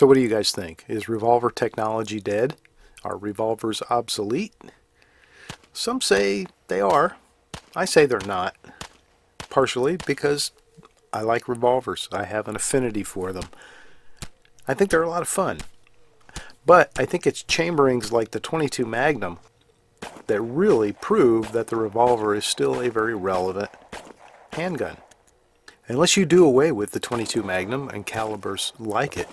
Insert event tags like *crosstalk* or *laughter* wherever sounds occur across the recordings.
So what do you guys think? Is revolver technology dead? Are revolvers obsolete? Some say they are. I say they're not. Partially because I like revolvers. I have an affinity for them. I think they're a lot of fun. But I think it's chamberings like the 22 Magnum that really prove that the revolver is still a very relevant handgun. Unless you do away with the 22 Magnum and calibers like it,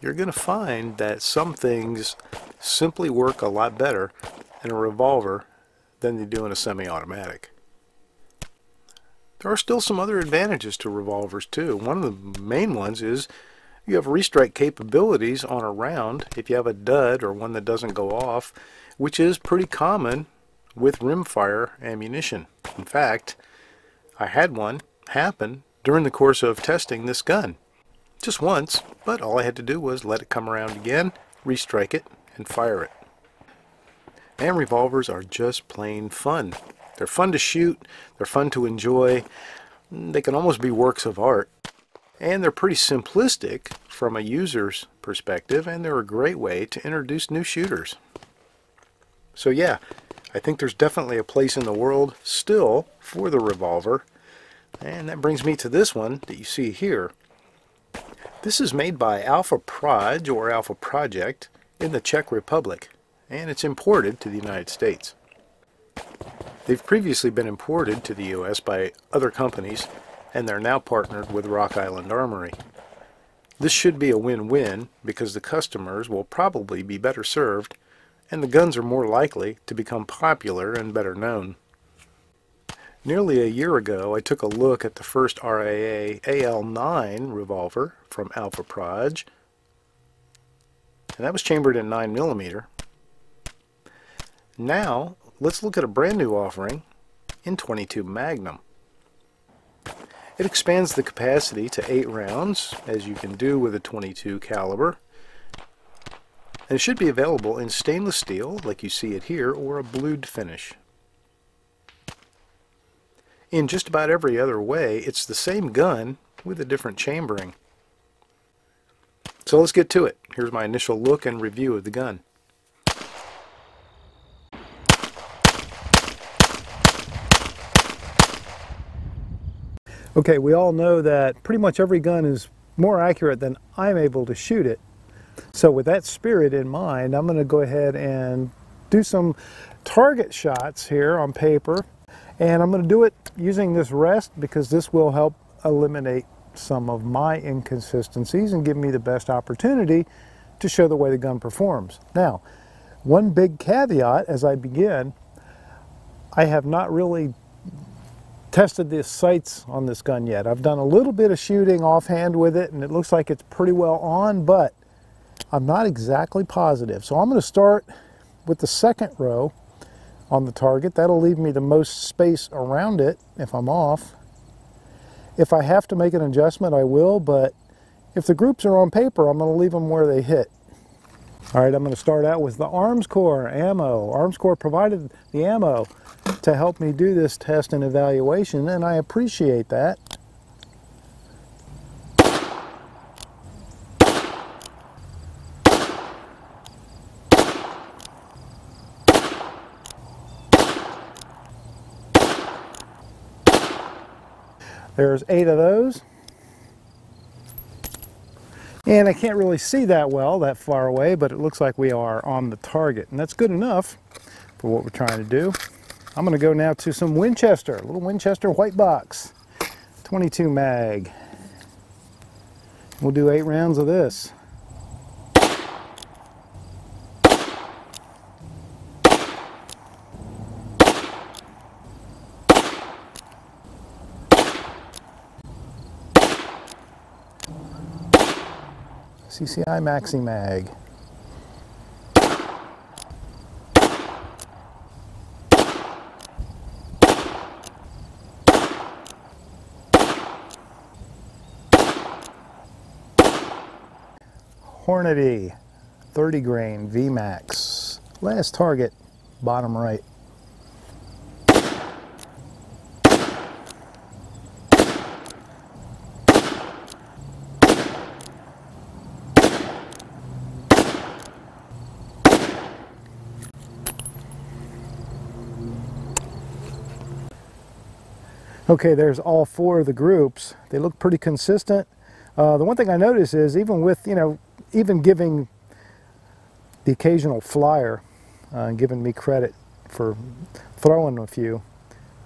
you're going to find that some things simply work a lot better in a revolver than they do in a semi-automatic. There are still some other advantages to revolvers too. One of the main ones is you have restrike capabilities on a round if you have a dud or one that doesn't go off, which is pretty common with rimfire ammunition. In fact, I had one happen during the course of testing this gun. Just once, but all I had to do was let it come around again, restrike it, and fire it. And revolvers are just plain fun. They're fun to shoot, they're fun to enjoy, they can almost be works of art. And they're pretty simplistic from a user's perspective, and they're a great way to introduce new shooters. So yeah, I think there's definitely a place in the world still for the revolver. And that brings me to this one that you see here. This is made by Alfa Proj or Alpha Project in the Czech Republic, and it's imported to the United States. They've previously been imported to the U.S. by other companies, and they're now partnered with Rock Island Armory. This should be a win-win because the customers will probably be better served, and the guns are more likely to become popular and better known. Nearly a year ago, I took a look at the first RIA AL9 revolver from Alfa Proj, and that was chambered in 9mm. Now, let's look at a brand new offering in 22 Magnum. It expands the capacity to 8 rounds, as you can do with a 22 caliber. And it should be available in stainless steel, like you see it here, or a blued finish. In just about every other way, it's the same gun with a different chambering. So let's get to it. Here's my initial look and review of the gun. Okay, we all know that pretty much every gun is more accurate than I'm able to shoot it. So with that spirit in mind, I'm going to go ahead and do some target shots here on paper. And I'm going to do it using this rest because this will help eliminate some of my inconsistencies and give me the best opportunity to show the way the gun performs. Now, one big caveat as I begin, I have not really tested the sights on this gun yet. I've done a little bit of shooting offhand with it and it looks like it's pretty well on, but I'm not exactly positive. So I'm going to start with the second row on the target. That'll leave me the most space around it if I'm off. If I have to make an adjustment, I will, but if the groups are on paper, I'm going to leave them where they hit. All right, I'm going to start out with the Armscor ammo. Armscor provided the ammo to help me do this test and evaluation, and I appreciate that. There's eight of those. And I can't really see that well that far away, but it looks like we are on the target. And that's good enough for what we're trying to do. I'm going to go now to some Winchester, a little Winchester white box, 22 mag. We'll do eight rounds of this. CCI Maxi Mag. Hornady 30 grain VMAX. Last target, bottom right. Okay, there's all four of the groups. They look pretty consistent. Uh, the one thing I notice is even with, you know, even giving the occasional flyer, uh, giving me credit for throwing a few,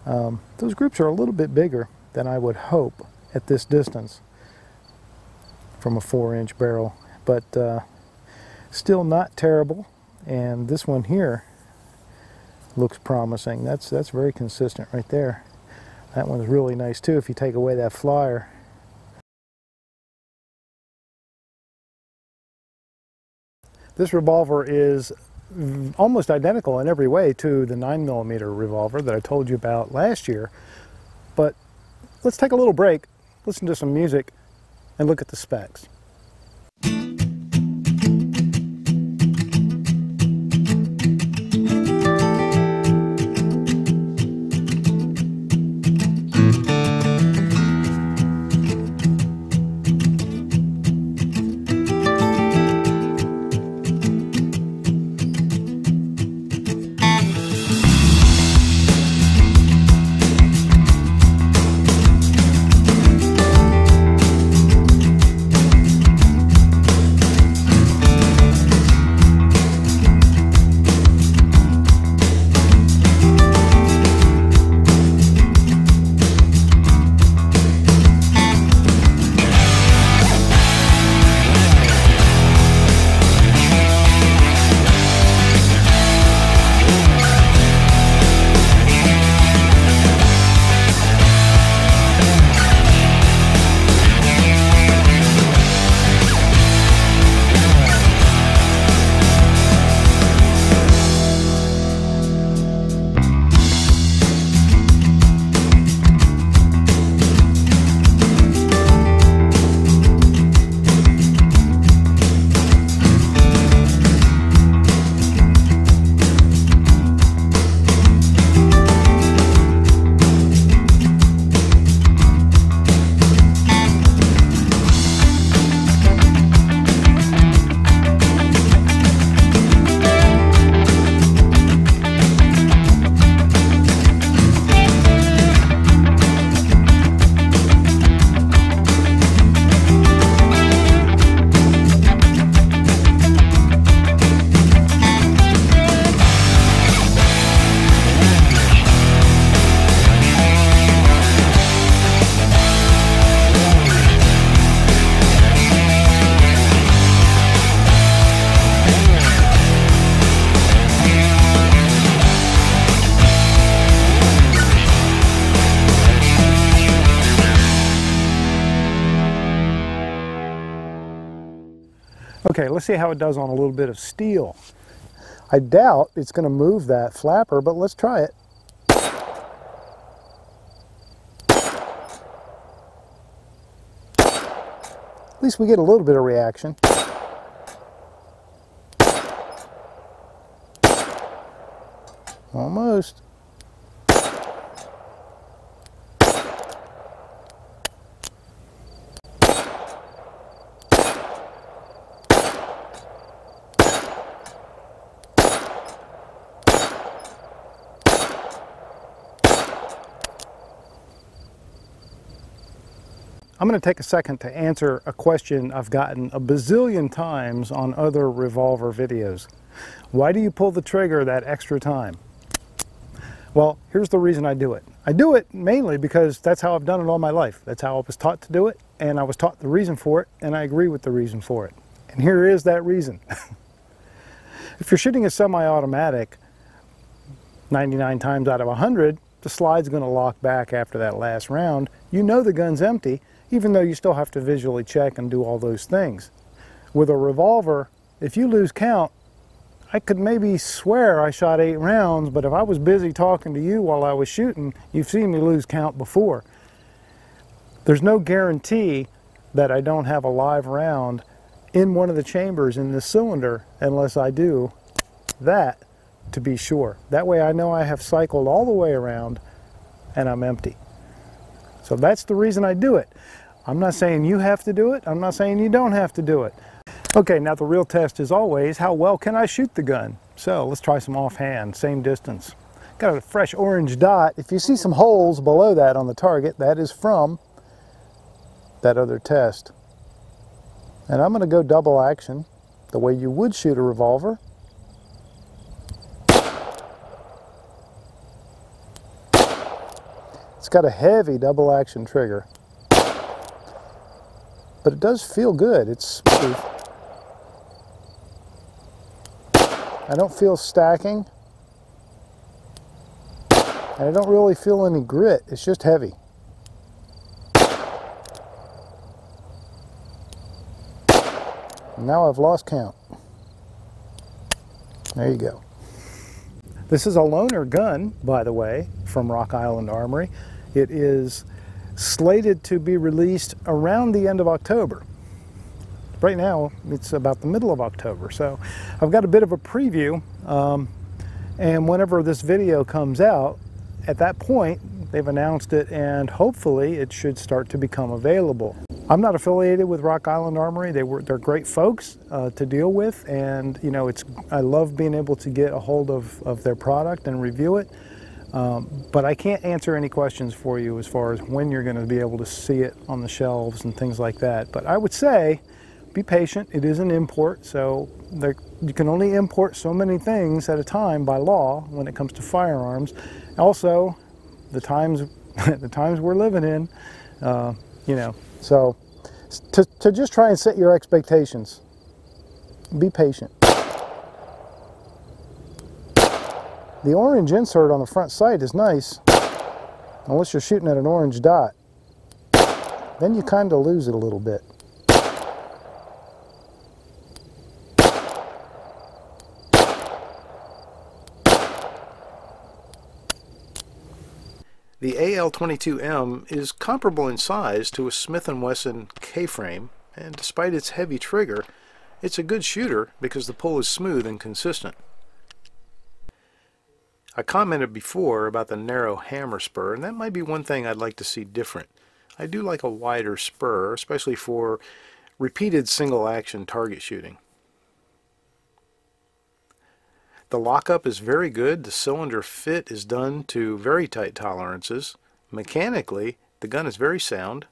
um, those groups are a little bit bigger than I would hope at this distance from a four inch barrel, but uh, still not terrible. And this one here looks promising. That's, that's very consistent right there. That one's really nice too if you take away that flyer. This revolver is almost identical in every way to the 9mm revolver that I told you about last year. But let's take a little break, listen to some music, and look at the specs. Okay, let's see how it does on a little bit of steel. I doubt it's going to move that flapper, but let's try it. At least we get a little bit of reaction. Almost. I'm going to take a second to answer a question I've gotten a bazillion times on other revolver videos. Why do you pull the trigger that extra time? Well, here's the reason I do it. I do it mainly because that's how I've done it all my life. That's how I was taught to do it, and I was taught the reason for it, and I agree with the reason for it. And here is that reason. *laughs* if you're shooting a semi-automatic, 99 times out of 100, the slide's going to lock back after that last round. You know the gun's empty, even though you still have to visually check and do all those things. With a revolver, if you lose count, I could maybe swear I shot eight rounds, but if I was busy talking to you while I was shooting, you've seen me lose count before. There's no guarantee that I don't have a live round in one of the chambers in this cylinder unless I do that to be sure. That way I know I have cycled all the way around and I'm empty. So that's the reason I do it. I'm not saying you have to do it. I'm not saying you don't have to do it. Okay, now the real test is always how well can I shoot the gun? So let's try some offhand, same distance. Got a fresh orange dot. If you see some holes below that on the target, that is from that other test. And I'm going to go double action the way you would shoot a revolver. Got a heavy double action trigger. But it does feel good. It's smooth. I don't feel stacking. And I don't really feel any grit. It's just heavy. Now I've lost count. There you go. This is a loaner gun, by the way, from Rock Island Armory. It is slated to be released around the end of October. Right now, it's about the middle of October, so I've got a bit of a preview, um, and whenever this video comes out, at that point, they've announced it, and hopefully it should start to become available. I'm not affiliated with Rock Island Armory. They were they're great folks uh, to deal with, and you know it's I love being able to get a hold of, of their product and review it. Um, but I can't answer any questions for you as far as when you're going to be able to see it on the shelves and things like that. But I would say be patient. It is an import, so there, you can only import so many things at a time by law when it comes to firearms. Also, the times *laughs* the times we're living in, uh, you know. So to, to just try and set your expectations. Be patient. The orange insert on the front sight is nice, unless you're shooting at an orange dot. Then you kind of lose it a little bit. The AL-22M is comparable in size to a Smith & Wesson K-frame, and despite its heavy trigger, it's a good shooter because the pull is smooth and consistent. I commented before about the narrow hammer spur, and that might be one thing I'd like to see different. I do like a wider spur, especially for repeated single action target shooting. The lockup is very good. The cylinder fit is done to very tight tolerances. Mechanically, the gun is very sound.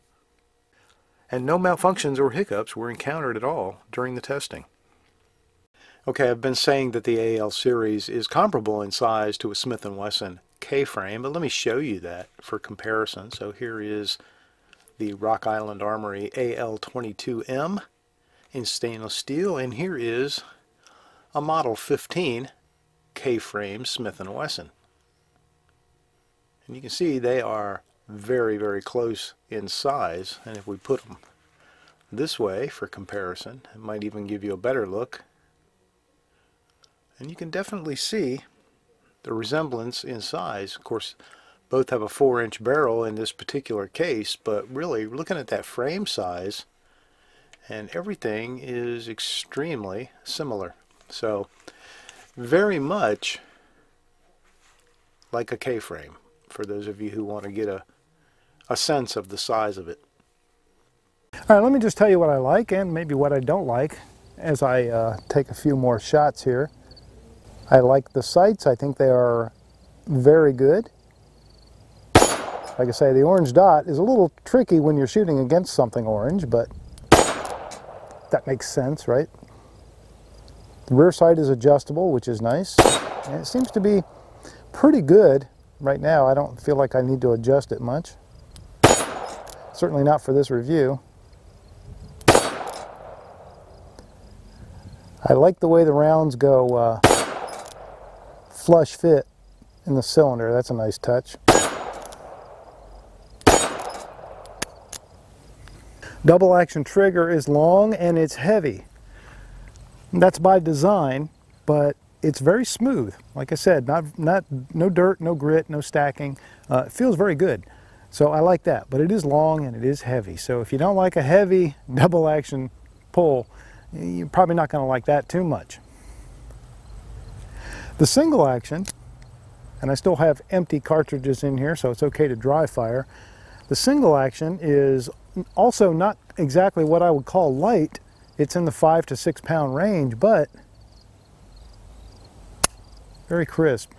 And no malfunctions or hiccups were encountered at all during the testing. Okay, I've been saying that the AL series is comparable in size to a Smith & Wesson K-frame, but let me show you that for comparison. So here is the Rock Island Armory AL22M in stainless steel, and here is a Model 15 K-frame Smith & Wesson. And you can see they are very, very close in size. And if we put them this way for comparison, it might even give you a better look. And you can definitely see the resemblance in size. Of course, both have a 4-inch barrel in this particular case, but really, looking at that frame size, and everything is extremely similar. So very much like a K-frame for those of you who want to get a, a sense of the size of it. All right, let me just tell you what I like and maybe what I don't like as I uh, take a few more shots here. I like the sights. I think they are very good. Like I say, the orange dot is a little tricky when you're shooting against something orange, but that makes sense, right? The rear sight is adjustable, which is nice. And it seems to be pretty good right now. I don't feel like I need to adjust it much. Certainly not for this review. I like the way the rounds go uh, flush fit in the cylinder. That's a nice touch. Double action trigger is long and it's heavy. That's by design, but it's very smooth. Like I said, not, not, no dirt, no grit, no stacking. Uh, it feels very good. So I like that, but it is long and it is heavy. So if you don't like a heavy *laughs* double action pull, you're probably not going to like that too much. The single action, and I still have empty cartridges in here, so it's okay to dry fire. The single action is also not exactly what I would call light. It's in the five to six pound range, but very crisp.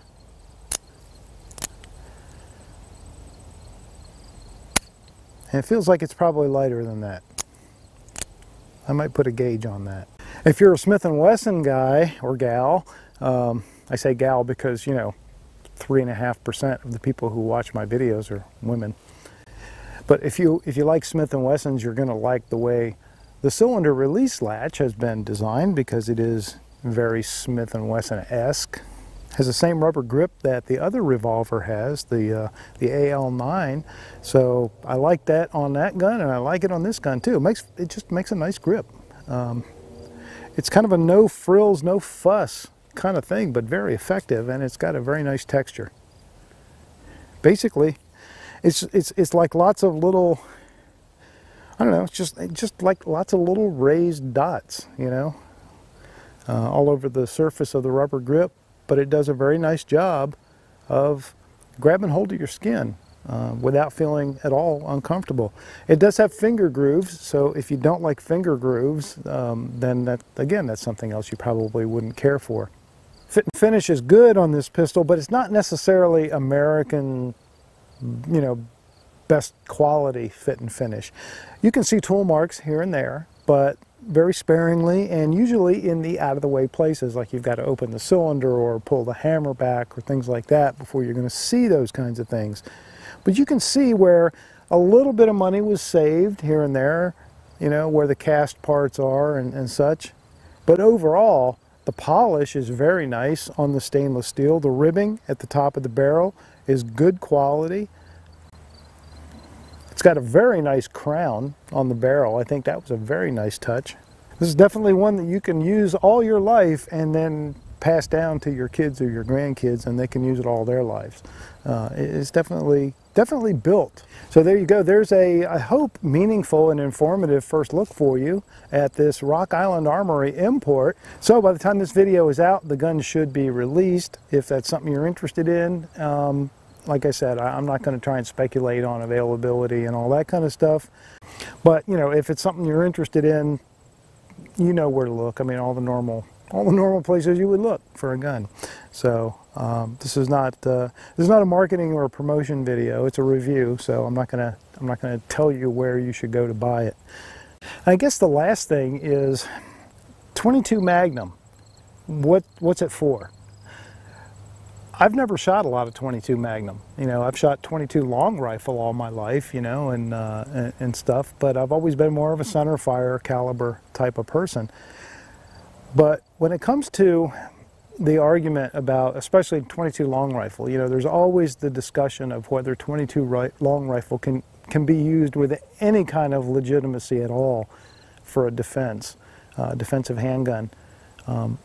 And it feels like it's probably lighter than that. I might put a gauge on that. If you're a Smith & Wesson guy or gal, um, I say gal because, you know, three and a half percent of the people who watch my videos are women. But if you if you like Smith & Wessons, you're going to like the way the cylinder release latch has been designed because it is very Smith & Wesson-esque. Has the same rubber grip that the other revolver has, the uh, the AL9. So I like that on that gun, and I like it on this gun too. It makes it just makes a nice grip. Um, it's kind of a no frills, no fuss kind of thing, but very effective, and it's got a very nice texture. Basically, it's it's it's like lots of little. I don't know. It's just it's just like lots of little raised dots, you know, uh, all over the surface of the rubber grip. But it does a very nice job of grabbing hold of your skin uh, without feeling at all uncomfortable. It does have finger grooves, so if you don't like finger grooves, um, then that again, that's something else you probably wouldn't care for. Fit and finish is good on this pistol, but it's not necessarily American you know, best quality fit and finish. You can see tool marks here and there, but very sparingly and usually in the out of the way places like you've got to open the cylinder or pull the hammer back or things like that before you're going to see those kinds of things. But you can see where a little bit of money was saved here and there, you know, where the cast parts are and, and such. But overall, the polish is very nice on the stainless steel. The ribbing at the top of the barrel is good quality. It's got a very nice crown on the barrel. I think that was a very nice touch. This is definitely one that you can use all your life and then pass down to your kids or your grandkids and they can use it all their lives. Uh, it's definitely definitely built. So there you go. There's a, I hope, meaningful and informative first look for you at this Rock Island Armory import. So by the time this video is out, the gun should be released. If that's something you're interested in, um, like I said, I, am not going to try and speculate on availability and all that kind of stuff. But, you know, if it's something you're interested in, you know where to look. I mean, all the normal, all the normal places you would look for a gun. So um, this is not uh, this is not a marketing or a promotion video. It's a review. So I'm not gonna I'm not gonna tell you where you should go to buy it. I guess the last thing is 22 Magnum. What what's it for? I've never shot a lot of 22 Magnum. You know, I've shot 22 long rifle all my life, you know, and, uh, and, and, stuff, but I've always been more of a center fire caliber type of person. But when it comes to the argument about, especially 22 long rifle, you know, there's always the discussion of whether 22 ri long rifle can, can be used with any kind of legitimacy at all for a defense, uh, defensive handgun. Um,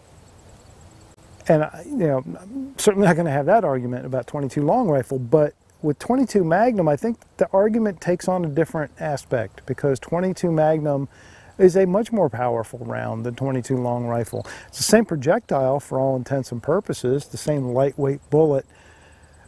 and you know, I'm certainly not going to have that argument about 22 long rifle, but with 22 Magnum, I think the argument takes on a different aspect because 22 Magnum is a much more powerful round than 22 long rifle. It's the same projectile for all intents and purposes, the same lightweight bullet,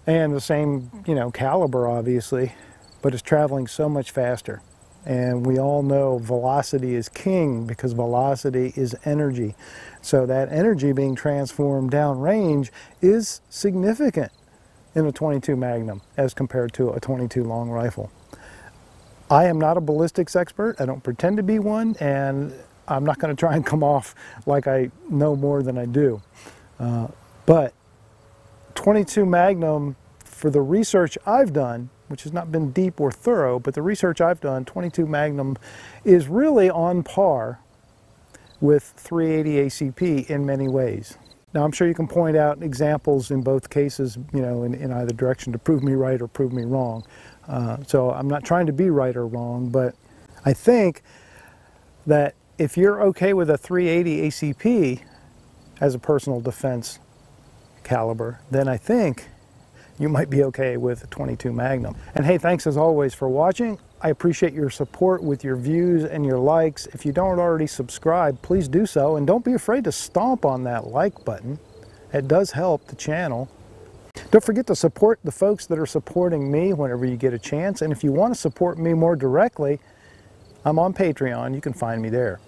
and the same, you know, caliber obviously, but it's traveling so much faster. And we all know velocity is king because velocity is energy. So that energy being transformed downrange is significant in a 22 Magnum as compared to a 22 long rifle. I am not a ballistics expert. I don't pretend to be one, and I'm not going to try and come off like I know more than I do. Uh, but 22 Magnum, for the research I've done, which has not been deep or thorough, but the research I've done, 22 Magnum is really on par with 380 ACP in many ways. Now I'm sure you can point out examples in both cases, you know, in, in either direction to prove me right or prove me wrong. Uh, so I'm not trying to be right or wrong, but I think that if you're okay with a 380 ACP as a personal defense caliber, then I think you might be okay with a 22 Magnum. And hey, thanks as always for watching. I appreciate your support with your views and your likes. If you don't already subscribe, please do so. And don't be afraid to stomp on that like button. It does help the channel. Don't forget to support the folks that are supporting me whenever you get a chance. And if you want to support me more directly, I'm on Patreon. You can find me there.